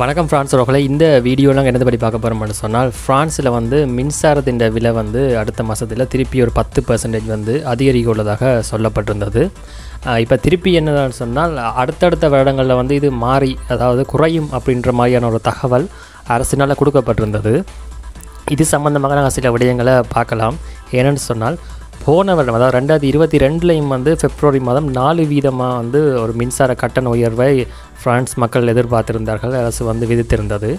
வணக்கம் ஃப்ரான்ஸ் உறவுகளே இந்த வீடியோலாம் நாங்கள் என்னது படி பார்க்க போகிறோம்னு சொன்னால் ஃப்ரான்ஸில் வந்து மின்சாரத்தின் விலை வந்து அடுத்த மாதத்தில் திருப்பி ஒரு பத்து பர்சன்டேஜ் வந்து அதிகரிக்க உள்ளதாக சொல்லப்பட்டிருந்தது. இப்போ திருப்பி என்னதான் சொன்னால் அடுத்தடுத்த வருடங்களில் வந்து இது மாறி அதாவது குறையும் அப்படின்ற மாதிரியான ஒரு தகவல் அரசினால் கொடுக்கப்பட்டிருந்தது. இது சம்மந்தமாக நாங்கள் சில விடயங்களை பார்க்கலாம். ஏன்னு சொன்னால் போன வருடம் அதாவது ரெண்டாயிரத்தி இருபத்தி ரெண்டுலேயும் வந்து பிப்ரவரி மாதம் நாலு வீதமாக வந்து ஒரு மின்சார கட்டண உயர்வை பிரான்ஸ் மக்கள் எதிர்பார்த்திருந்தார்கள். அரசு வந்து விதித்திருந்தது.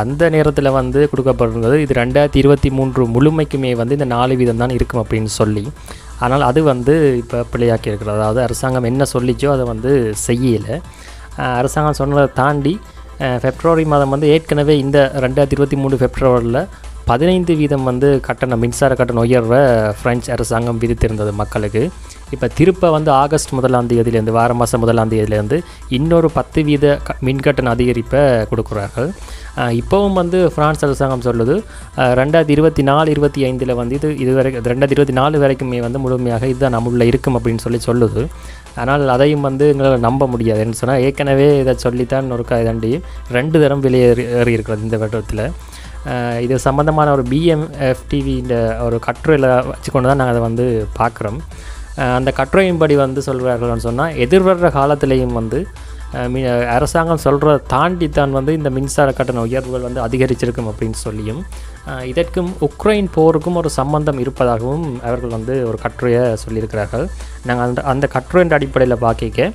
அந்த நேரத்தில் வந்து கொடுக்கப்பட்டிருந்தது இது ரெண்டாயிரத்தி இருபத்தி மூன்று முழுமைக்குமே வந்து இந்த நாலு வீதம் தான் இருக்கும் அப்படின்னு சொல்லி. ஆனால் அது வந்து இப்போ பிள்ளையாக்கி இருக்கிறது அதாவது அரசாங்கம் என்ன சொல்லிச்சோ அதை வந்து செய்யலை. அரசாங்கம் சொன்னதை தாண்டி ஃபெப்ரவரி மாதம் வந்து ஏற்கனவே இந்த ரெண்டாயிரத்தி இருபத்தி மூணு ஃபெப்ரவரியில் பதினைந்து வீதம் வந்து கட்டண மின்சார கட்டண உயர்வை பிரெஞ்சு அரசாங்கம் விதித்திருந்தது மக்களுக்கு. இப்போ திருப்ப வந்து ஆகஸ்ட் முதலாம் தேதியிலேருந்து வார மாதம் முதலாம் தேதியிலேருந்து இன்னொரு பத்து வீத க மின்கட்டண அதிகரிப்பை கொடுக்குறார்கள். இப்போவும் வந்து ஃப்ரான்ஸ் அரசாங்கம் சொல்லுது ரெண்டாயிரத்தி இருபத்தி நாலு இருபத்தி ஐந்தில் வந்து இது இதுவரை ரெண்டாயிரத்தி இருபத்தி நாலு வரைக்குமே வந்து முழுமையாக இதுதான் நம்மளில் இருக்கும் அப்படின்னு சொல்லி சொல்லுது. ஆனால் அதையும் வந்து எங்களால் நம்ப முடியாதுன்னு சொன்னால் ஏற்கனவே இதை சொல்லித்தான் ஒரு இதாண்டி ரெண்டு தரம் வெளியேறி ஏறி இருக்கிறது இந்த வருடத்தில். இது சம்மந்தமான ஒரு பிஎம்எஃப்டிவின்ற ஒரு கட்டுரையில் வச்சுக்கொண்டு தான் நாங்கள் அதை வந்து பார்க்குறோம். அந்த கட்டுரையின்படி வந்து சொல்கிறார்கள்னு சொன்னால் எதிர்வர்ற காலத்திலையும் வந்து அரசாங்கம் சொல்கிற தாண்டி தான் வந்து இந்த மின்சார கட்டண உயர்வுகள் வந்து அதிகரிச்சிருக்கும் அப்படின்னு சொல்லியும் இதற்கும் உக்ரைன் போருக்கும் ஒரு சம்பந்தம் இருப்பதாகவும் அவர்கள் வந்து ஒரு கட்டுரையை சொல்லியிருக்கிறார்கள். நாங்கள் அந்த அந்த கட்டுரையின் அடிப்படையில் பார்க்க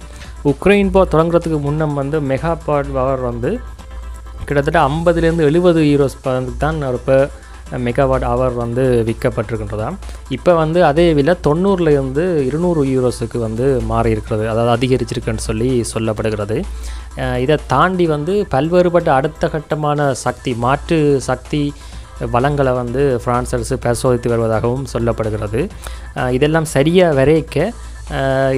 உக்ரைன் போர் தொடங்குறதுக்கு முன்னம் வந்து மெகா பவர் வந்து கிட்டத்தட்ட ஐம்பதுலேருந்து எழுபது யூரோஸ் தான் ஒரு இப்போ மெகாவாட் ஹவர் வந்து விற்கப்பட்டிருக்கின்றதாம் இப்போ வந்து அதே விலை தொண்ணூறுலேருந்து இருநூறு யூரோஸுக்கு வந்து மாறி இருக்கிறது அதாவது அதிகரிச்சிருக்குன்னு சொல்லி சொல்லப்படுகிறது. இதை தாண்டி வந்து பல்வேறுபட்ட அடுத்த கட்டமான சக்தி மாற்று சக்தி வளங்களை வந்து ஃப்ரான்ஸ் அரசு பரிசோதித்து வருவதாகவும் சொல்லப்படுகிறது. இதெல்லாம் சரியாக வரைக்க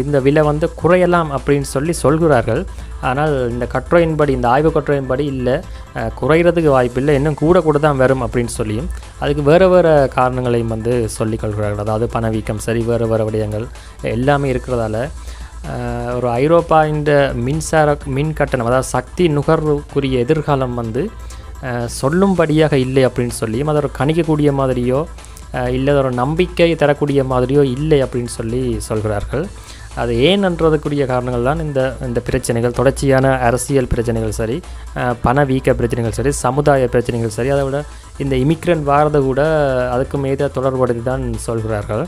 இந்த விலை வந்து குறையலாம் அப்படின்னு சொல்லி சொல்கிறார்கள். ஆனால் இந்த கட்டுரையின்படி இந்த ஆய்வு கட்டுரையின்படி இல்லை. குறைகிறதுக்கு குறையிறதுக்கு வாய்ப்பில்லை. இன்னும் கூட கூட தான் வரும் அப்படின்னு சொல்லியும் அதுக்கு வேறு வேறு காரணங்களையும் வந்து சொல்லிக் கொள்கிறார்கள். அதாவது பணவீக்கம் சரி வேறு வேறு விடயங்கள் எல்லாமே இருக்கிறதால ஒரு ஐரோப்பா இந்த மின்சார மின் கட்டணம் அதாவது சக்தி நுகர்வுக்குரிய எதிர்காலம் வந்து சொல்லும்படியாக இல்லை அப்படின்னு சொல்லியும் அதை ஒரு கணிக்கக்கூடிய மாதிரியோ இல்லை ஒரு நம்பிக்கை தரக்கூடிய மாதிரியோ இல்லை அப்படின்னு சொல்லி சொல்கிறார்கள். அது ஏன்ன்றதுக்குரிய காரணங்கள் தான் இந்த இந்த பிரச்சனைகள் தொடர்ச்சியான அரசியல் பிரச்சனைகள் சரி பணவீக்க பிரச்சனைகள் சரி சமுதாய பிரச்சனைகள் சரி அதை விட இந்த இமிக்ரண்ட் வாரதை கூட அதுக்கு மீத தொடர்படுத்தி தான் சொல்கிறார்கள்.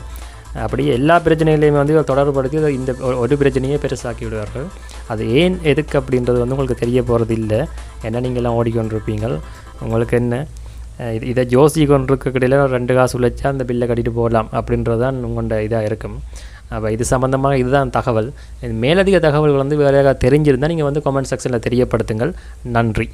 அப்படி எல்லா பிரச்சனைகளையுமே வந்து தொடர்படுத்தி இந்த ஒரு- பிரச்சனையே பெருசாக்கி விடுவார்கள். அது ஏன் எதுக்கு அப்படின்றது வந்து உங்களுக்கு தெரிய போகிறது இல்லை ஏன்னா நீங்கள்லாம் ஓடிக்கொண்டிருப்பீங்க உங்களுக்கு என்ன? இது இதை ஜோசி கொண்டிருக்கக்கிடையில் ரெண்டு காசு உழைச்சா அந்த பில்லை கட்டிட்டு போகலாம் அப்படின்றது தான் உங்களோட இதாக இருக்கும். அப்போ இது சம்மந்தமாக இதுதான் தகவல். இது மேலதிக தகவல்கள் வந்து வேறு தெரிஞ்சிருந்தால் நீங்கள் வந்து கமெண்ட் செக்ஷனில் தெரியப்படுத்துங்கள். நன்றி.